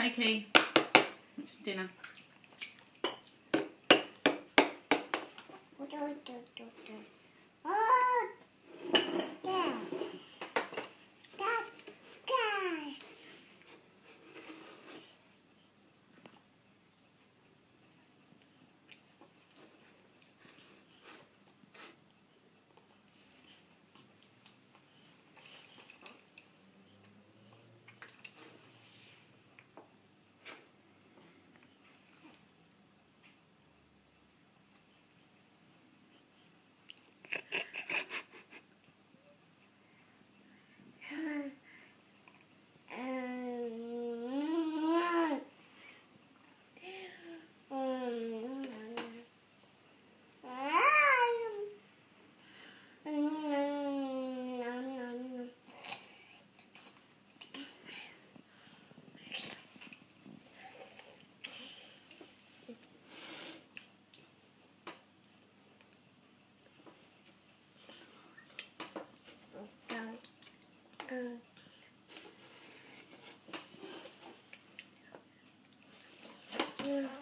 Hey, Key. It's dinner. Yeah.